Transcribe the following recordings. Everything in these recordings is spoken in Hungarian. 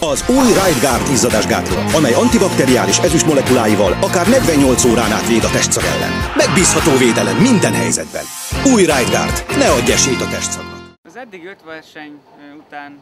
Az új RideGuard izzadásgátló, amely antibakteriális ezüst molekuláival akár 48 órán át véd a testszag ellen. Megbízható védelem minden helyzetben. Új RideGuard, ne adj esélyt a testszagnak. Az eddig öt verseny után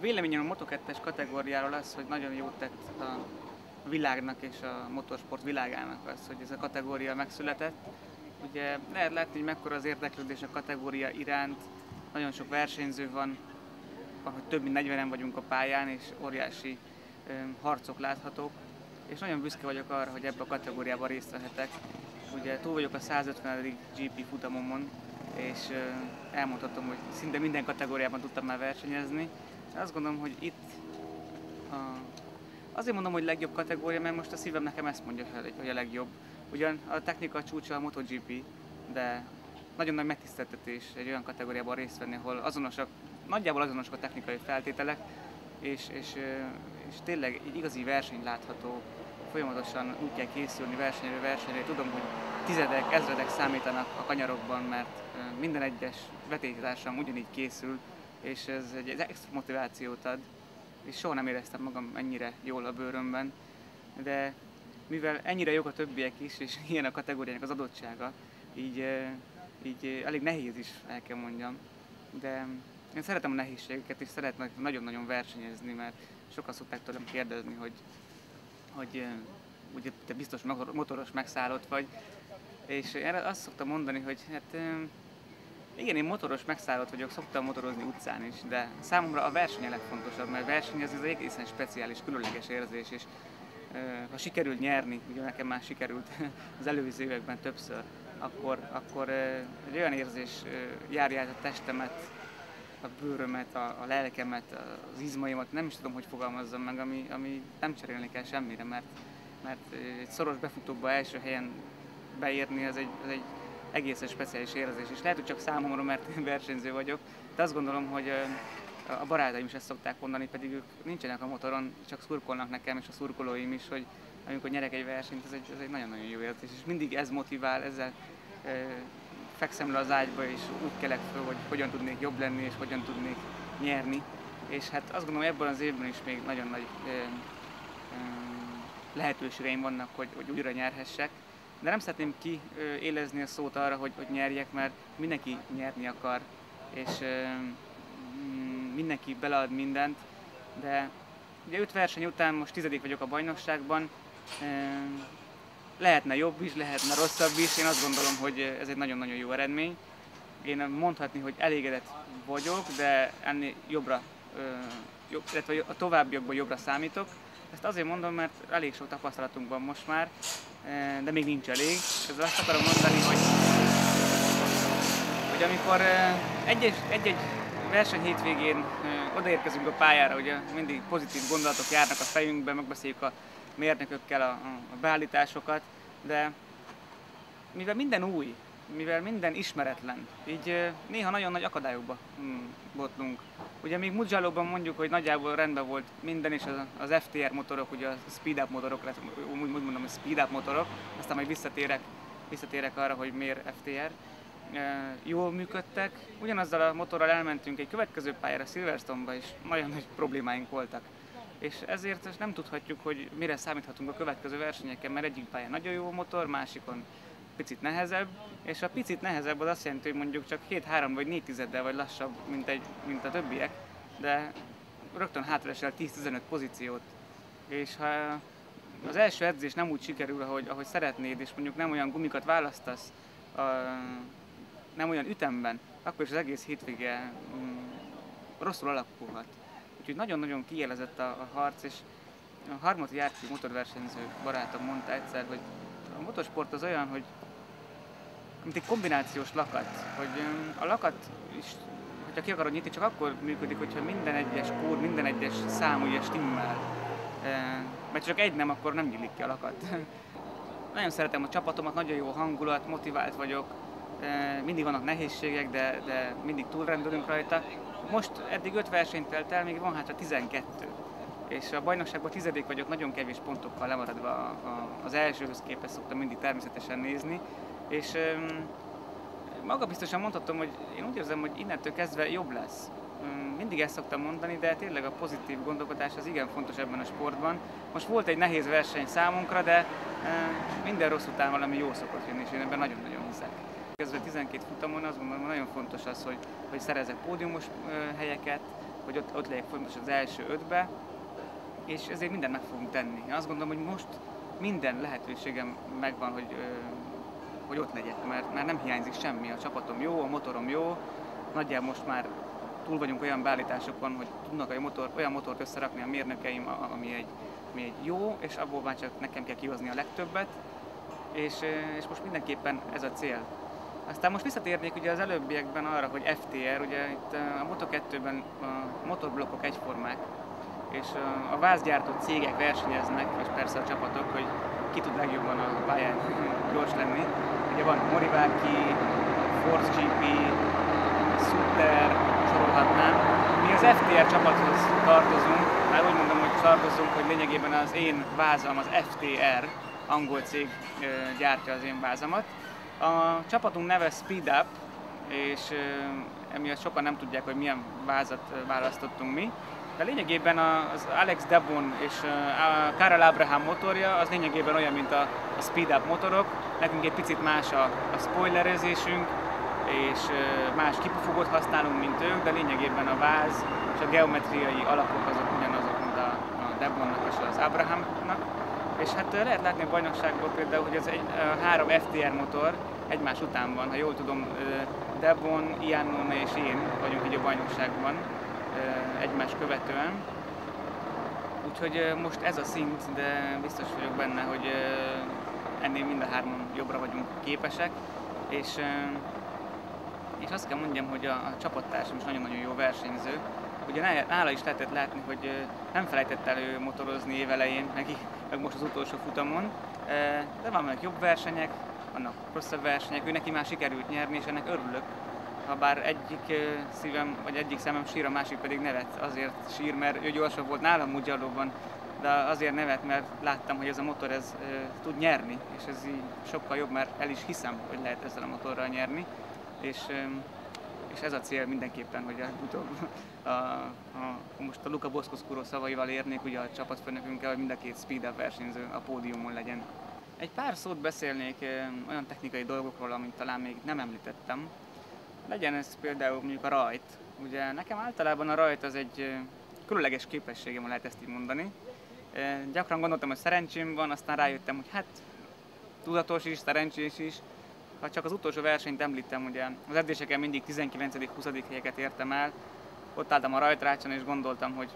véleményem a Moto2-es kategóriáról az, hogy nagyon jót tett a világnak és a motorsport világának az, hogy ez a kategória megszületett. Ugye lehet látni, hogy mekkora az érdeklődés a kategória iránt, nagyon sok versenyző van, ahogy több mint 40-en vagyunk a pályán, és óriási harcok láthatók, és nagyon büszke vagyok arra, hogy ebbe a kategóriában részt vehetek. Ugye túl vagyok a 150. GP futamomon, és elmondhatom, hogy szinte minden kategóriában tudtam már versenyezni. Azt gondolom, hogy itt a, azért mondom, hogy legjobb kategória, mert most a szívem nekem ezt mondja hogy a legjobb. Ugyan a technika csúcsa a MotoGP, de nagyon nagy megtiszteltetés egy olyan kategóriában részt venni, ahol azonosak, nagyjából azonosak a technikai feltételek, és, és, és tényleg egy igazi verseny látható, folyamatosan úgy kell készülni versenyről versenyre. Tudom, hogy tizedek, ezredek számítanak a kanyarokban, mert minden egyes vetélytársam ugyanígy készül, és ez egy, extra motivációt ad, és soha nem éreztem magam ennyire jól a bőrömben, de mivel ennyire jók a többiek is, és ilyen a kategóriának az adottsága, így, így elég nehéz is, el kell mondjam. De én szeretem a nehézségeket, és szeretnek nagyon-nagyon versenyezni, mert sokan szokták tőlem kérdezni, hogy, hogy ugye te biztos motor- motoros megszállott vagy, és erre azt szoktam mondani, hogy hát igen, én motoros megszállott vagyok, szoktam motorozni utcán is, de számomra a verseny a legfontosabb, mert versenyezni az egy egészen speciális, különleges érzés, és ha sikerül nyerni, ugye nekem már sikerült az előző években többször, akkor, akkor egy olyan érzés járja át a testemet, a bőrömet, a, a lelkemet, az izmaimat, nem is tudom, hogy fogalmazzam meg, ami, ami nem cserélni kell semmire, mert, mert egy szoros befutóba első helyen beérni, az egy, az egy egészen speciális érzés, és lehet, hogy csak számomra, mert én versenyző vagyok, de azt gondolom, hogy a barátaim is ezt szokták mondani, pedig ők nincsenek a motoron, csak szurkolnak nekem, és a szurkolóim is, hogy amikor nyerek egy versenyt, ez egy, ez egy nagyon-nagyon jó érzés, és mindig ez motivál, ezzel fekszem le az ágyba, és úgy kelek föl, hogy hogyan tudnék jobb lenni, és hogyan tudnék nyerni. És hát azt gondolom, ebben az évben is még nagyon nagy ö, ö, lehetőségeim vannak, hogy, hogy újra nyerhessek. De nem szeretném kiélezni a szót arra, hogy, hogy nyerjek, mert mindenki nyerni akar, és ö, mm, mindenki belead mindent, de ugye öt verseny után most tizedik vagyok a bajnokságban, lehetne jobb is, lehetne rosszabb is, én azt gondolom, hogy ez egy nagyon-nagyon jó eredmény. Én mondhatni, hogy elégedett vagyok, de ennél jobbra, jobb, illetve a továbbiakban jobbra számítok. Ezt azért mondom, mert elég sok tapasztalatunk van most már, de még nincs elég. Ezzel azt akarom mondani, hogy, hogy amikor egy-egy, egy-egy verseny hétvégén odaérkezünk a pályára, ugye mindig pozitív gondolatok járnak a fejünkbe, megbeszéljük a mérnökökkel a, a beállításokat, de mivel minden új, mivel minden ismeretlen, így néha nagyon nagy akadályokba mm, botlunk. Ugye még Mugello-ban mondjuk, hogy nagyjából rendben volt minden, és az, az FTR motorok, ugye a speed up motorok, úgy, úgy mondom, hogy speed up motorok, aztán majd visszatérek, visszatérek arra, hogy miért FTR, jól működtek. Ugyanazzal a motorral elmentünk egy következő pályára, Silverstone-ba, és nagyon nagy problémáink voltak és ezért nem tudhatjuk, hogy mire számíthatunk a következő versenyeken, mert egyik pályán nagyon jó a motor, másikon picit nehezebb, és a picit nehezebb az azt jelenti, hogy mondjuk csak 7-3 vagy 4 tizeddel vagy lassabb, mint, egy, mint a többiek, de rögtön hátraesel 10-15 pozíciót. És ha az első edzés nem úgy sikerül, ahogy, ahogy szeretnéd, és mondjuk nem olyan gumikat választasz, a, nem olyan ütemben, akkor is az egész hétvége mm, rosszul alakulhat. Úgyhogy nagyon-nagyon kiélezett a, a harc, és a Harmot Járki motorversenyző barátom mondta egyszer, hogy a motorsport az olyan, hogy mint egy kombinációs lakat, hogy a lakat is, hogyha ki akarod nyitni, csak akkor működik, hogyha minden egyes kód, minden egyes szám ugye stimmel. Mert csak egy nem, akkor nem nyílik ki a lakat. nagyon szeretem a csapatomat, nagyon jó hangulat, motivált vagyok, mindig vannak nehézségek, de, de mindig túlrendülünk rajta. Most eddig 5 versenyt telt el, még van hátra 12. És a bajnokságban tizedik vagyok, nagyon kevés pontokkal lemaradva a, a, az elsőhöz képest szoktam mindig természetesen nézni. És maga biztosan mondhatom, hogy én úgy érzem, hogy innentől kezdve jobb lesz. mindig ezt szoktam mondani, de tényleg a pozitív gondolkodás az igen fontos ebben a sportban. Most volt egy nehéz verseny számunkra, de minden rossz után valami jó szokott jönni, és én ebben nagyon-nagyon hiszek. Kezdve 12 futamon azt gondolom, nagyon fontos az, hogy, hogy szerezek pódiumos helyeket, hogy ott, ott legyek fontos az első ötbe, és ezért mindent meg fogunk tenni. Én azt gondolom, hogy most minden lehetőségem megvan, hogy, hogy ott legyek, mert már nem hiányzik semmi. A csapatom jó, a motorom jó, nagyjából most már túl vagyunk olyan beállításokon, hogy tudnak a motor, olyan motort összerakni a mérnökeim, ami egy, ami egy jó, és abból már csak nekem kell kihozni a legtöbbet, és, és most mindenképpen ez a cél. Aztán most visszatérnék ugye az előbbiekben arra, hogy FTR, ugye itt a Moto2-ben a motorblokkok egyformák, és a vázgyártó cégek versenyeznek, és persze a csapatok, hogy ki tud legjobban a pályán gyors lenni. Ugye van Moriváki, Force GP, Sutter, sorolhatnám. Mi az FTR csapathoz tartozunk, már úgy mondom, hogy tartozunk, hogy lényegében az én vázam az FTR, angol cég gyártja az én vázamat. A csapatunk neve Speed Up, és emiatt sokan nem tudják, hogy milyen vázat választottunk mi. De lényegében az Alex Debon és a Karel Abraham motorja az lényegében olyan, mint a, a Speed Up motorok. Nekünk egy picit más a, spoilerezésünk, és más kipufogót használunk, mint ők, de lényegében a váz és a geometriai alapok azok ugyanazok, mint a, a Debonnak és az Abrahamnak. És hát lehet látni a bajnokságból például, hogy ez egy három FTR motor egymás után van, ha jól tudom, Debon, Iannone és én vagyunk így a bajnokságban egymás követően. Úgyhogy most ez a szint, de biztos vagyok benne, hogy ennél mind a hárman jobbra vagyunk képesek, és, és azt kell mondjam, hogy a, a csapattársam is nagyon-nagyon jó versenyző. Ugye nála is lehetett látni, hogy nem felejtett elő motorozni évelején, meg, meg most az utolsó futamon, de van meg jobb versenyek, vannak rosszabb versenyek, ő neki már sikerült nyerni, és ennek örülök, ha bár egyik szívem, vagy egyik szemem sír, a másik pedig nevet. Azért sír, mert ő gyorsabb volt nálam Mugello-ban, de azért nevet, mert láttam, hogy ez a motor ez tud nyerni, és ez így sokkal jobb, mert el is hiszem, hogy lehet ezzel a motorral nyerni, és, és ez a cél mindenképpen, hogy utóbb a, a, most a Luca Boszkoszkuró szavaival érnék, ugye a csapatfőnökünkkel, hogy mind a két speed versenyző a pódiumon legyen. Egy pár szót beszélnék olyan technikai dolgokról, amit talán még nem említettem, legyen ez például mondjuk a rajt. Ugye nekem általában a rajt az egy különleges képességem, lehet ezt így mondani. Gyakran gondoltam, hogy szerencsém van, aztán rájöttem, hogy hát tudatos is, szerencsés is. Ha csak az utolsó versenyt említem, ugye az edzéseken mindig 19.-20. helyeket értem el, ott álltam a rajtrácson és gondoltam, hogy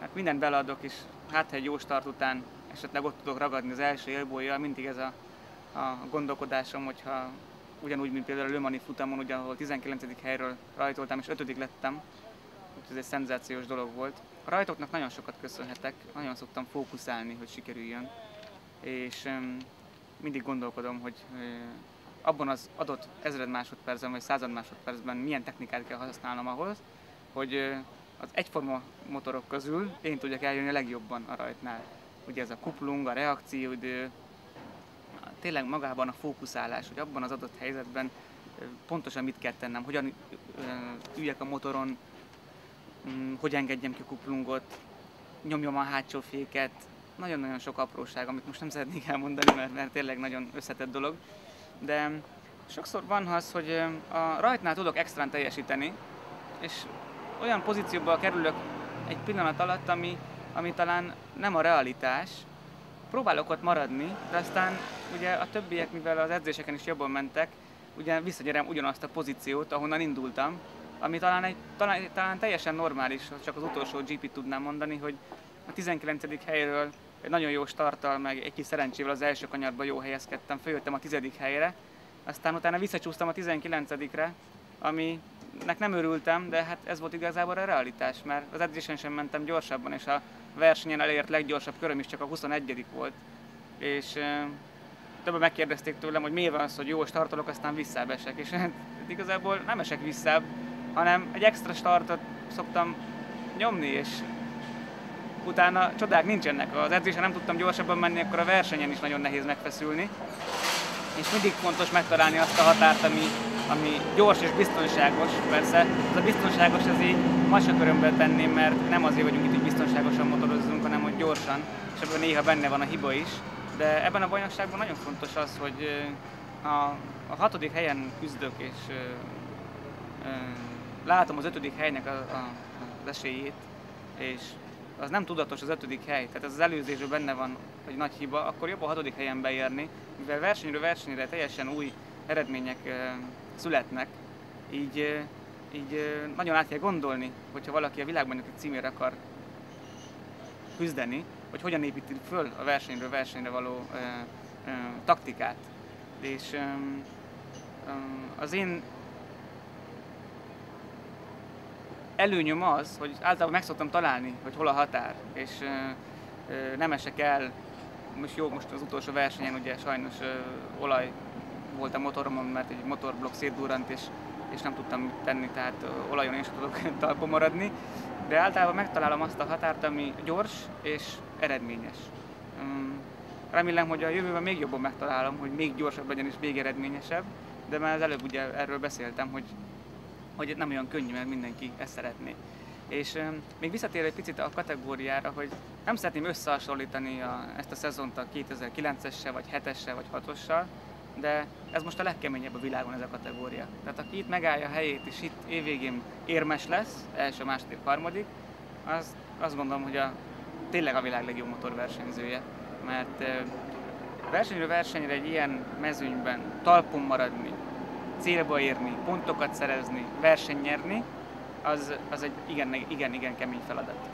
hát mindent beleadok, és hát egy jó start után esetleg ott tudok ragadni az első élbója, mindig ez a, a gondolkodásom, hogyha ugyanúgy, mint például a Lömani futamon, ugye, ahol 19. helyről rajtoltam és 5. lettem, úgyhogy ez egy szenzációs dolog volt. A rajtoknak nagyon sokat köszönhetek, nagyon szoktam fókuszálni, hogy sikerüljön, és mindig gondolkodom, hogy abban az adott ezred másodpercben vagy század másodpercben milyen technikát kell használnom ahhoz, hogy az egyforma motorok közül én tudjak eljönni a legjobban a rajtnál. Ugye ez a kuplung, a reakcióidő, tényleg magában a fókuszálás, hogy abban az adott helyzetben pontosan mit kell tennem, hogyan üljek a motoron, hogy engedjem ki a kuplungot, nyomjam a hátsó féket, nagyon-nagyon sok apróság, amit most nem szeretnék elmondani, mert, mert tényleg nagyon összetett dolog, de sokszor van az, hogy a rajtnál tudok extrán teljesíteni, és olyan pozícióba kerülök egy pillanat alatt, ami, ami talán nem a realitás, próbálok ott maradni, de aztán ugye a többiek, mivel az edzéseken is jobban mentek, ugye visszagyerem ugyanazt a pozíciót, ahonnan indultam, ami talán, egy, talán, talán teljesen normális, csak az utolsó GP tudnám mondani, hogy a 19. helyről egy nagyon jó starttal, meg egy kis szerencsével az első kanyarban jó helyezkedtem, följöttem a tizedik helyre, aztán utána visszacsúsztam a 19-re, aminek nem örültem, de hát ez volt igazából a realitás, mert az edzésen sem mentem gyorsabban, és a versenyen elért leggyorsabb köröm is csak a 21 volt. És többen megkérdezték tőlem, hogy miért van az, hogy jó startolok, aztán visszább És hát igazából nem esek visszább, hanem egy extra startot szoktam nyomni, és utána csodák nincsenek. Az edzésen nem tudtam gyorsabban menni, akkor a versenyen is nagyon nehéz megfeszülni. És mindig fontos megtalálni azt a határt, ami, ami gyors és biztonságos. Persze ez a biztonságos, ez így körömből tenném, mert nem azért vagyunk itt, hogy biztonságosan motorozzunk, hanem hogy gyorsan, és ebben néha benne van a hiba is. De ebben a bajnokságban nagyon fontos az, hogy a, a hatodik helyen küzdök, és látom az ötödik helynek a, a, az esélyét, és az nem tudatos az ötödik hely, tehát ez az előzésben benne van, hogy nagy hiba, akkor jobb a hatodik helyen beérni, mivel versenyről versenyre teljesen új eredmények születnek, így, így nagyon át kell gondolni, hogyha valaki a világbajnoki címére akar küzdeni, hogy hogyan építi föl a versenyről versenyre való ö, ö, taktikát. És ö, ö, az én előnyöm az, hogy általában meg szoktam találni, hogy hol a határ, és nem esek el, most jó, most az utolsó versenyen ugye sajnos olaj volt a motoromon, mert egy motorblokk szétdurrant, és, és nem tudtam mit tenni, tehát olajon én sem tudok talpon maradni, de általában megtalálom azt a határt, ami gyors és eredményes. Remélem, hogy a jövőben még jobban megtalálom, hogy még gyorsabb legyen és még eredményesebb, de már az előbb ugye erről beszéltem, hogy hogy nem olyan könnyű, mert mindenki ezt szeretné. És um, még visszatér egy picit a kategóriára, hogy nem szeretném összehasonlítani a, ezt a szezont a 2009-essel, vagy 7-essel, vagy 6-ossal, de ez most a legkeményebb a világon ez a kategória. Tehát aki itt megállja a helyét, és itt évvégén érmes lesz, első, második, harmadik, az azt gondolom, hogy a, tényleg a világ legjobb motorversenyzője. Mert versenyről versenyre egy ilyen mezőnyben talpon maradni, célba érni, pontokat szerezni, verseny nyerni, az, az egy igen, igen, igen kemény feladat.